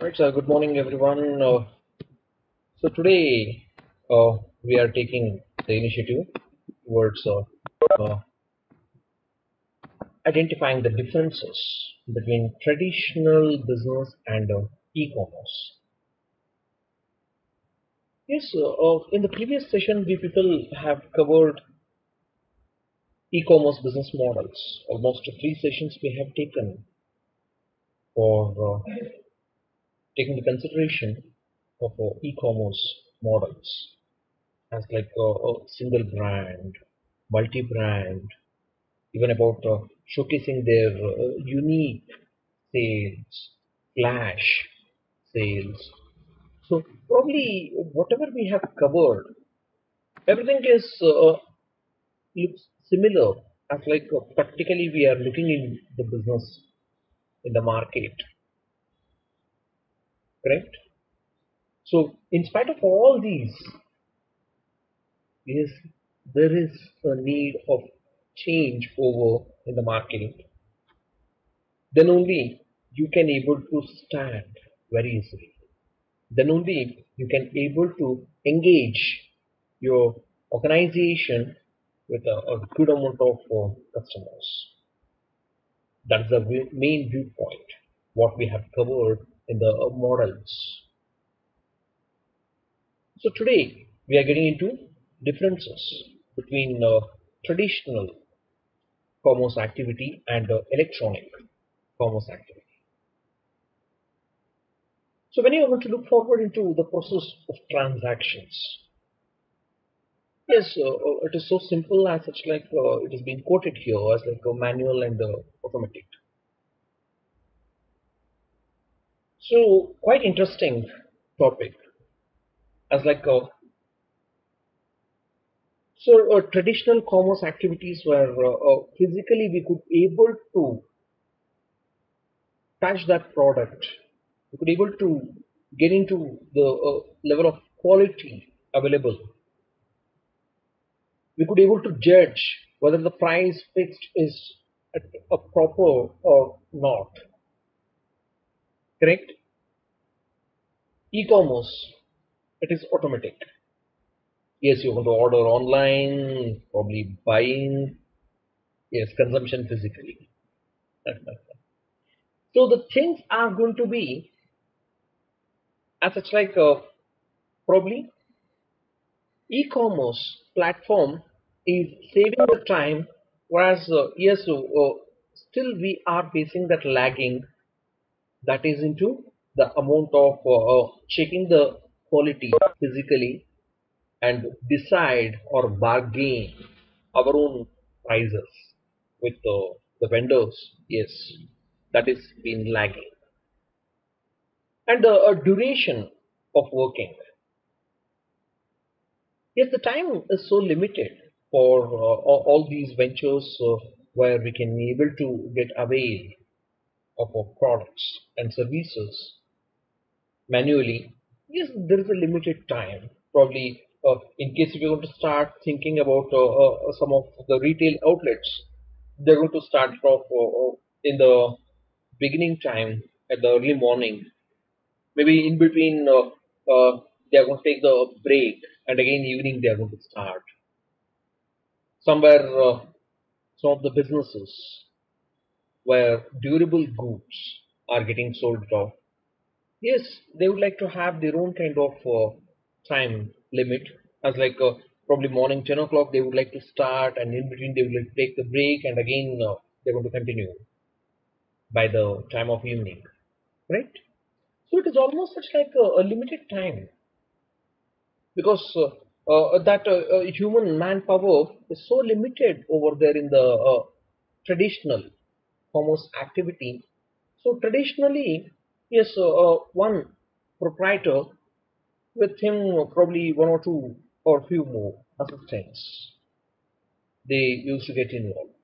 Right, so good morning, everyone. Uh, so today uh, we are taking the initiative towards uh, uh, identifying the differences between traditional business and uh, e-commerce. Yes, uh, in the previous session, we people have covered e-commerce business models. Almost three sessions we have taken for taking the consideration of uh, e-commerce models as like uh, a single brand, multi-brand, even about uh, showcasing their uh, unique sales, flash sales. So probably whatever we have covered, everything is uh, looks similar as like uh, practically we are looking in the business in the market, correct? So in spite of all these, yes, there is a need of change over in the marketing. Then only you can able to stand very easily. Then only you can able to engage your organization with a, a good amount of uh, customers. That's the main viewpoint what we have covered in the models. So today we are getting into differences between uh, traditional commerce activity and uh, electronic commerce activity. So when you want to look forward into the process of transactions, yes, uh, uh, it is so simple as such like uh, it is being quoted here as like a manual and uh, automatic. So quite interesting topic as like uh, so uh, traditional commerce activities where uh, uh, physically we could be able to touch that product, we could able to get into the uh, level of quality available. We could be able to judge whether the price fixed is a proper or not. Correct? E-commerce, it is automatic. Yes, you're going to order online, probably buying. Yes, consumption physically. so the things are going to be as such like uh, probably e-commerce platform is saving the time whereas uh, yes uh, still we are facing that lagging that is into the amount of uh, checking the quality physically and decide or bargain our own prices with uh, the vendors. Yes that is been lagging. And the uh, duration of working. Yes, the time is so limited for uh, all these ventures uh, where we can be able to get avail of our products and services manually. Yes, there is a limited time. Probably, uh, in case if you want to start thinking about uh, uh, some of the retail outlets, they're going to start off uh, uh, in the beginning time at the early morning maybe in between they are going to take the break and again evening they are going to start somewhere some of the businesses where durable goods are getting sold off yes they would like to have their own kind of uh, time limit. As like uh, probably morning 10 o'clock they would like to start and in between they would like take the break and again uh, they're going to continue by the time of evening right? So it is almost such like a, a limited time. Because uh, uh, that uh, human manpower is so limited over there in the traditional commerce activity. So traditionally, yes, uh, uh, one proprietor with him uh, probably one or two or few more assistants they used to get involved.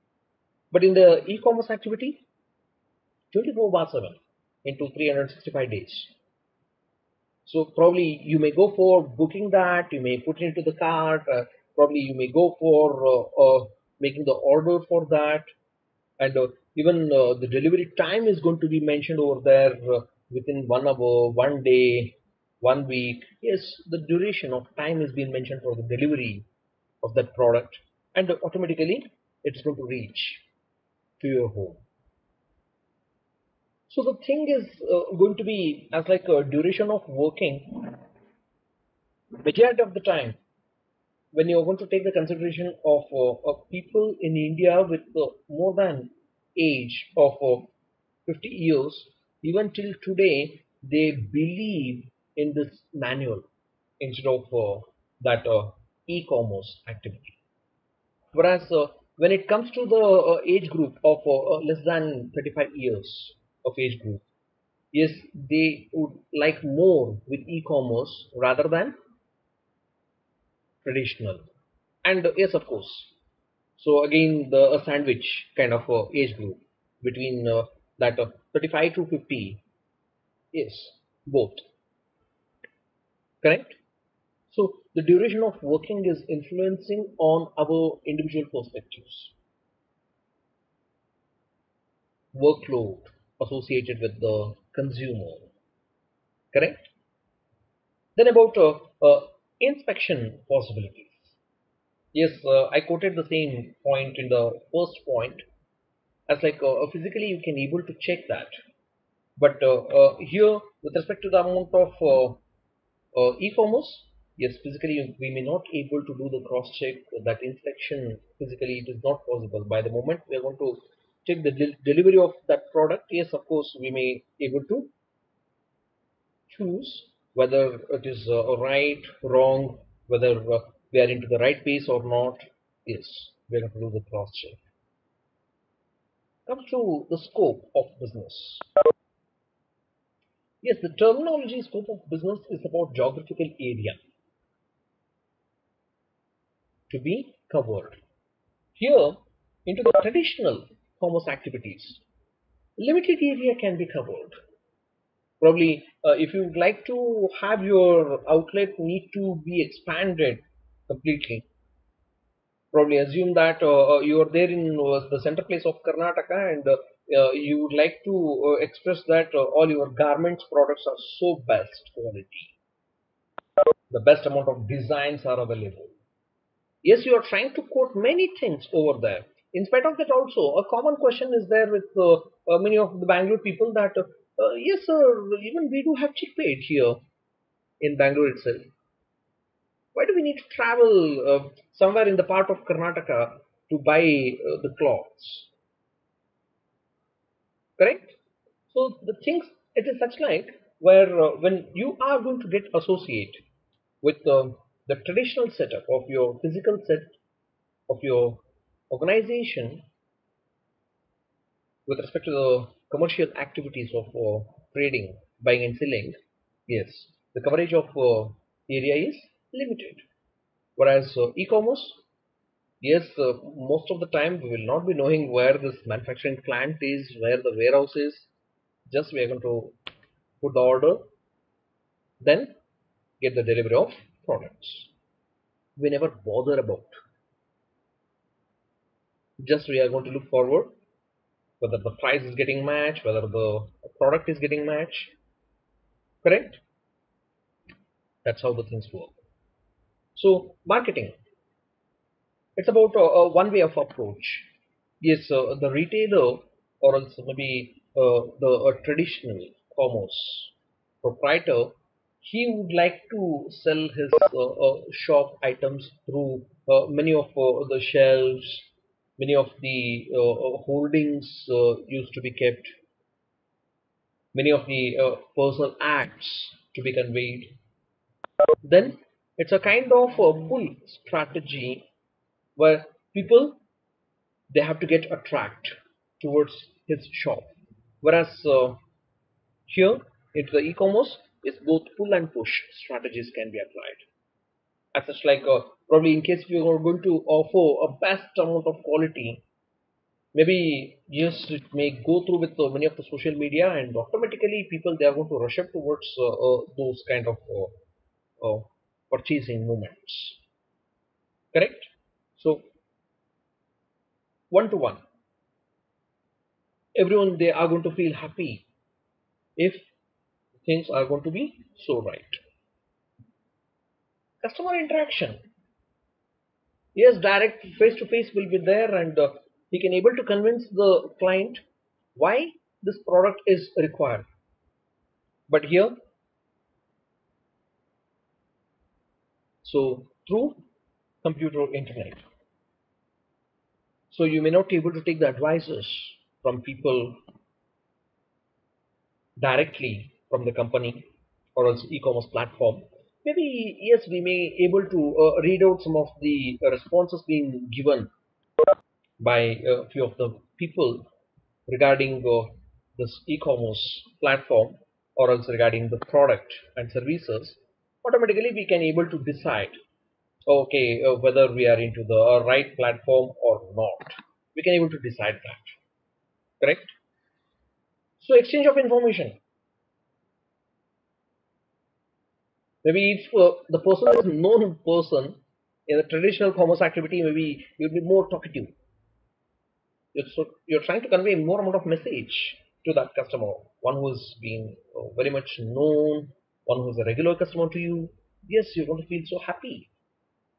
But in the e-commerce activity, 24 bar 7 into 365 days. So probably you may go for booking that, you may put it into the cart, uh, probably you may go for uh, uh, making the order for that, and uh, even uh, the delivery time is going to be mentioned over there uh, within one hour, one day, one week. Yes, the duration of time is being mentioned for the delivery of that product, and automatically it's going to reach to your home. So the thing is uh, going to be as like a duration of working. Majority of the time, when you're going to take the consideration of, uh, people in India with uh, more than age of uh, 50 years, even till today, they believe in this manual instead of uh, that uh, e-commerce activity. Whereas uh, when it comes to the uh, age group of less than 35 years of age group, yes, they would like more with e-commerce rather than traditional. And yes, of course. So again, the a sandwich kind of uh, age group between uh, that uh, 35 to 50. Yes, both. Correct. So the duration of working is influencing on our individual perspectives. Workload associated with the consumer. Correct. Then about uh, uh, inspection possibilities. Yes, uh, I quoted the same point in the first point as like uh, physically you can able to check that. But uh, uh, here with respect to the amount of uh, uh, e-commerce, yes, physically we may not able to do the cross check that inspection physically it is not possible. By the moment we are going to check the del delivery of that product, yes, of course we may able to choose whether it is uh, right, wrong, whether uh, we are into the right pace or not. Yes, we are going to do the cross check. come to the scope of business. Yes, the terminology scope of business is about geographical area to be covered. Here, into the traditional commerce activities, limited area can be covered. Probably, uh, if you would like to have your outlet need to be expanded completely, probably assume that uh, uh you are there in uh, the center place of Karnataka and you would like to express that all your garments products are so best quality. The best amount of designs are available. Yes you are trying to quote many things over there. In spite of that also a common question is there with many of the bangalore people that uh, yes sir even we do have Chickpet here in bangalore itself why do we need to travel uh, somewhere in the part of karnataka to buy uh, the clothes? Correct? So the things it is such like where uh, when you are going to get associate with the traditional setup of your physical set of your organization with respect to the commercial activities of uh, trading buying and selling yes the coverage of uh, area is limited whereas uh, e-commerce Yes, uh, most of the time we will not be knowing where this manufacturing plant is, where the warehouse is. Just we are going to put the order, then get the delivery of products. We never bother about. Just we are going to look forward whether the price is getting matched, whether the product is getting matched. Correct? That's how the things work. So marketing it's about uh, uh, one way of approach. Yes, uh, the retailer or else maybe uh, the uh, traditional commerce proprietor, he would like to sell his shop items through many of the shelves, many of the holdings used to be kept, many of the personal acts to be conveyed. Then it's a kind of a pull strategy where people they have to get attract towards his shop. Whereas uh, here into the e-commerce is both pull and push strategies can be applied. As such like uh, probably in case you are going to offer a best amount of quality maybe yes it may go through with uh, many of the social media and automatically people they are going to rush up towards uh, uh those kind of uh, purchasing movements correct so one to one, everyone they are going to feel happy if things are going to be so right. Customer interaction. Yes, direct face to face will be there and uh, he can able to convince the client why this product is required. But here, so through computer internet. So you may not be able to take the advices from people directly from the company or else e-commerce platform. Maybe yes, we may able to uh, read out some of the responses being given by a few of the people regarding uh, this e-commerce platform or else regarding the product and services automatically we can able to decide okay uh, whether we are into the right platform or not. We can able to decide that. Correct? So exchange of information. Maybe if uh, the person is known person in the traditional commerce activity maybe you'll be more talkative. You're, so, you're trying to convey more amount of message to that customer one who's been uh, very much known one who's a regular customer to you yes you're going to feel so happy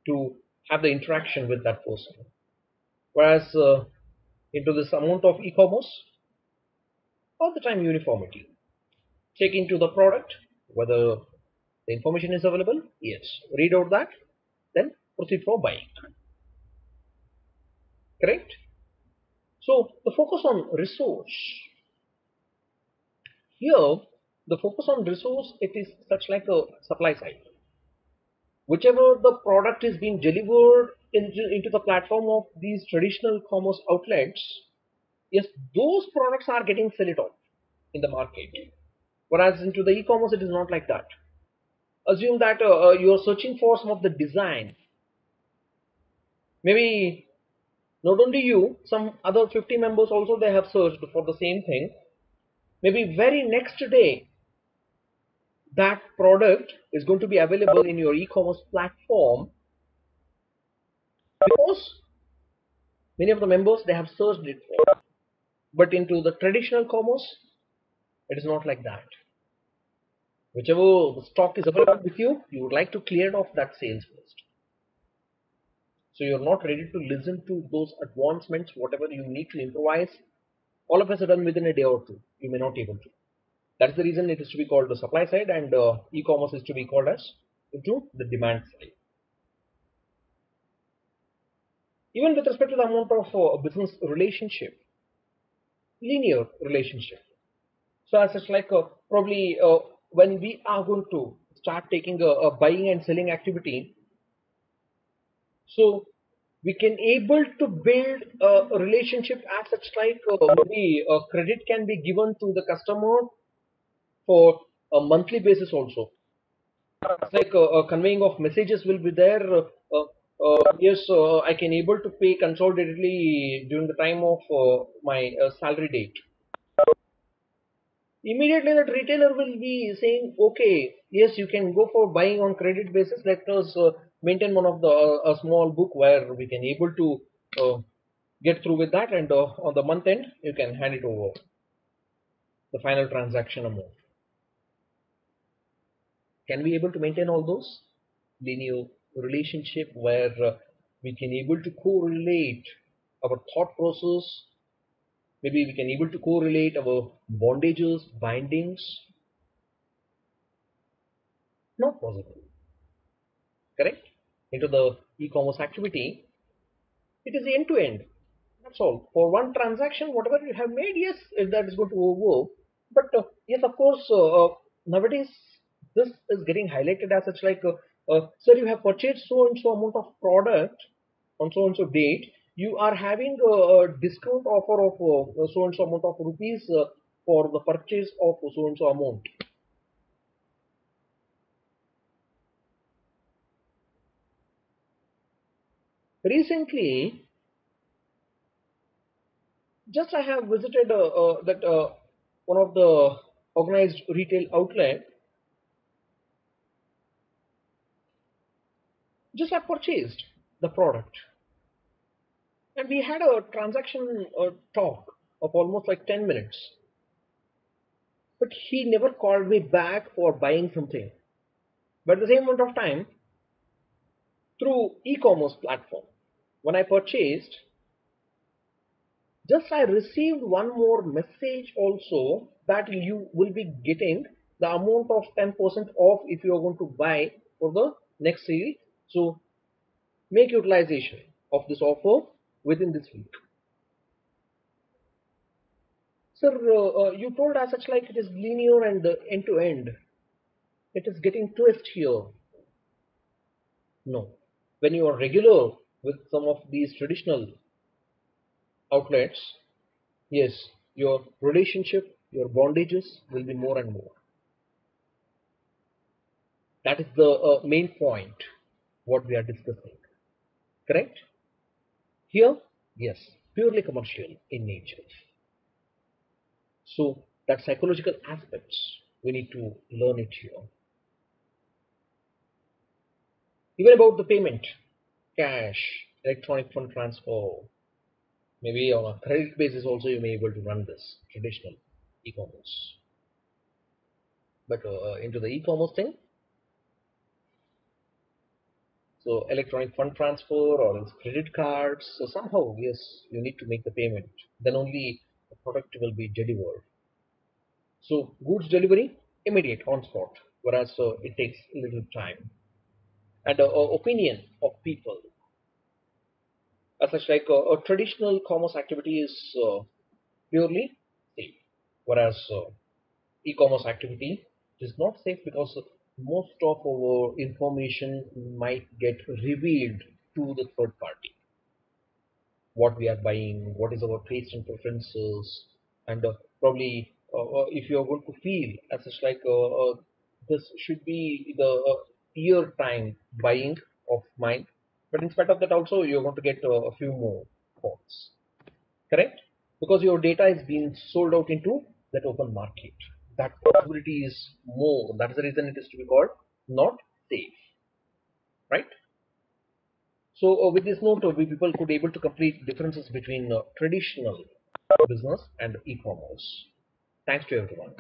to have the interaction with that person. Whereas uh, into this amount of e-commerce all the time uniformity. Check into the product whether the information is available yes read out that then proceed for buying. Correct? So the focus on resource. Here, the focus on resource, it is such like a supply side. Whichever the product is being delivered into, into the platform of these traditional commerce outlets, yes, those products are getting sold off in the market. Whereas into the e-commerce, it is not like that. Assume that uh, uh you are searching for some of the design. Maybe not only you, some other 50 members also they have searched for the same thing. Maybe very next day, that product is going to be available in your e-commerce platform because many of the members they have searched it for. But into the traditional commerce, it is not like that. Whichever stock is available with you, you would like to clear off that sales first. So you're not ready to listen to those advancements, whatever you need to improvise, all of are done within a day or two. You may not able to. That's the reason it is to be called the supply side and uh, e-commerce is to be called as into the demand side. Even with respect to the amount of uh, business relationship, linear relationship. So as it's like uh, probably uh, when we are going to start taking a, a buying and selling activity, so we can able to build a relationship as such like uh, maybe a credit can be given to the customer for a monthly basis also. It's like a, a conveying of messages will be there. Uh, uh, yes, uh, I can able to pay consolidatedly during the time of uh, my uh, salary date. Immediately that retailer will be saying, okay, yes, you can go for buying on credit basis. Let us maintain one of the uh, a small book where we can able to uh, get through with that and uh, on the month end you can hand it over the final transaction amount can we able to maintain all those linear relationship where uh, we can able to correlate our thought process maybe we can able to correlate our bondages bindings not possible correct into the e-commerce activity, it is end to end. That's all. For one transaction, whatever you have made, yes, if that is going to over. But uh, yes, of course, uh, uh, nowadays this is getting highlighted as such like, uh, uh, sir, you have purchased so and so amount of product on so and so date. You are having a, discount offer of uh, so and so amount of rupees for the purchase of so and so amount. recently just I have visited uh, uh, that uh, one of the organized retail outlet just I purchased the product and we had a transaction uh, talk of almost like 10 minutes but he never called me back for buying something. But at the same amount of time, through e-commerce platform, when I purchased, just I received one more message also that you will be getting the amount of 10% off if you are going to buy for the next sale. So make utilization of this offer within this week. Sir, uh, uh, you told as such like it is linear and uh, end to end. It is getting twist here. No. When you are regular with some of these traditional outlets, yes, your relationship, your bondages will be more and more. That is the uh, main point what we are discussing. Correct? Here, yes, purely commercial in nature. So that psychological aspects we need to learn it here. Even about the payment, cash, electronic fund transfer, maybe on a credit basis also you may be able to run this traditional e-commerce. But uh, into the e-commerce thing, so electronic fund transfer or credit cards, so somehow yes, you need to make the payment. Then only the product will be delivered. So goods delivery immediate on spot, whereas uh, it takes a little time. And uh, opinion of people as such like uh, a traditional commerce activity is uh, purely safe whereas uh, e-commerce activity is not safe because most of our information might get revealed to the third party what we are buying what is our taste and preferences and uh, probably uh, uh, if you are going to feel as such like this should be the year time buying of mine but in spite of that also, you're going to get uh, a few more calls. Correct? Because your data is being sold out into that open market. That possibility is more. That is the reason it is to be called not safe. Right? So uh, with this note, uh, we people could able to complete differences between uh, traditional business and e-commerce. Thanks to everyone.